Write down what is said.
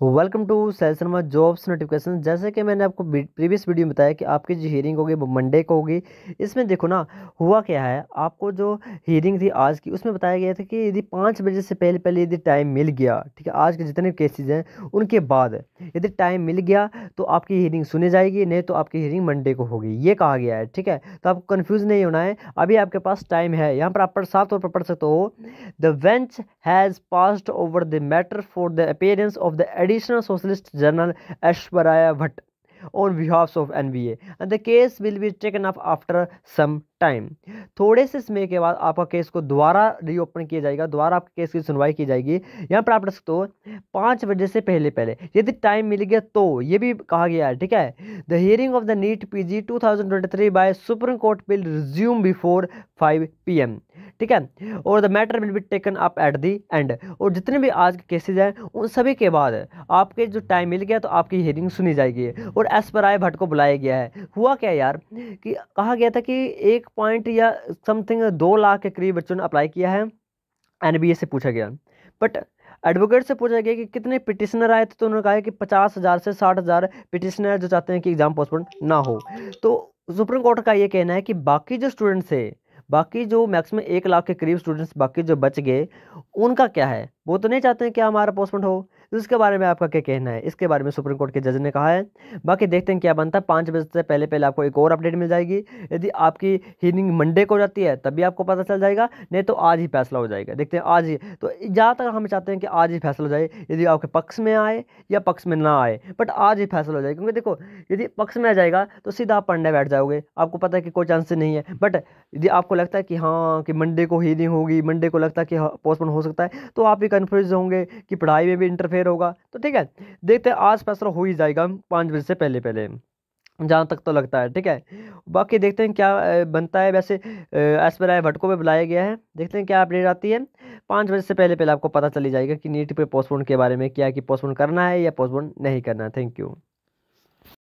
Welcome to सैल Sharma jobs notification. जैसे कि मैंने आपको प्रीवियस वीडियो में बताया कि आपकी जो हियरिंग होगी वो मंडे को होगी। इसमें देखो ना, हुआ क्या है? आपको जो हियरिंग थी आज की, उसमें बताया गया था कि यदि पाँच बजे से पहले पहले यदि टाइम मिल गया, ठीक है, आज के जितने केसेज हैं, उनके बाद यदि टाइम मिल गया तो आपकी हियरिंग सुनी जाएगी, नहीं तो आपकी हियरिंग मंडे को होगी। ये कहा गया है, ठीक है? तो आपको कन्फ्यूज़ नहीं होना है। अभी आपके पास टाइम है। यहाँ पर आप पढ़, साफ़ तौर पर पढ़ सकते हो। The bench has passed over the matter for the appearance of the additional solicitor journal Aishwarya Bhatt on behalf of NBA and the case will be taken up after some time. थोड़े से समय के बाद आपका case को दोबारा reopen किया जाएगा, दोबारा आपके केस की सुनवाई की जाएगी। यहाँ पर आप रख सकते हो, पाँच बजे से पहले पहले। यदि टाइम मिल गया तो ये भी कहा गया है, ठीक है? The hearing of the NEET P G two thousand twenty three by supreme court will resume before five P M ठीक है? और the matter will be taken up at the end और जितने भी आज के केसेज हैं, उन सभी के बाद आपके जो टाइम मिल गया तो आपकी हियरिंग सुनी जाएगी। और एस पर आए भट्ट को बुलाया गया है। हुआ क्या यार कि कहा गया था कि एक पॉइंट या समथिंग दो लाख के करीब बच्चों ने अप्लाई किया है एन से पूछा गया। बट एडवोकेट से पूछा गया कि कितने पिटिशनर आए थे तो उन्होंने कहा कि पचास हज़ार से साठ हज़ार पिटिशनर जो चाहते हैं कि एग्ज़ाम पोस्टपोन ना हो। तो सुप्रीम कोर्ट का ये कहना है कि बाकी जो स्टूडेंट्स है बाकी जो मैक्सिमम एक लाख के करीब स्टूडेंट्स बाकी जो बच गए, उनका क्या है? वो तो नहीं चाहते हैं कि हमारा पोस्टपोन हो। इसके बारे में आपका क्या कहना है? इसके बारे में सुप्रीम कोर्ट के जज ने कहा है। बाकी देखते हैं क्या बनता है। पाँच बजे से पहले पहले आपको एक और अपडेट मिल जाएगी। यदि आपकी हियरिंग मंडे को जाती है, तभी आपको पता चल जाएगा, नहीं तो आज ही फैसला हो जाएगा। देखते हैं आज ही। तो ज़्यादातर हम चाहते हैं कि आज ही फैसला हो जाए, यदि आपके पक्ष में आए या पक्ष में ना आए। बट आज ही फैसला हो जाएगा क्योंकि देखो, यदि पक्ष में आ जाएगा तो सीधा आप पढ़ने बैठ जाओगे। आपको पता है कि कोई चांसेस नहीं है। बट यदि आपको लगता है कि हाँ कि मंडे को हियरिंग होगी, मंडे को लगता है कि पोस्टपोन हो सकता है तो आप भी कन्फ्यूज़ होंगे कि पढ़ाई में भी इंटरफेयर होगा। तो ठीक है, देखते हैं, आज फैसला हो ही जाएगा पाँच बजे से पहले पहले। जहाँ तक तो लगता है, ठीक है। बाकी देखते हैं क्या बनता है। वैसे एस पर भट्ट को बुलाया गया है। देखते हैं क्या अपडेट आती है। पाँच बजे से पहले पहले आपको पता चली जाएगा कि नीट पे पोस्टपोन के बारे में क्या, कि पोस्टपोन करना है या पोस्टपोन नहीं करना है। Thank you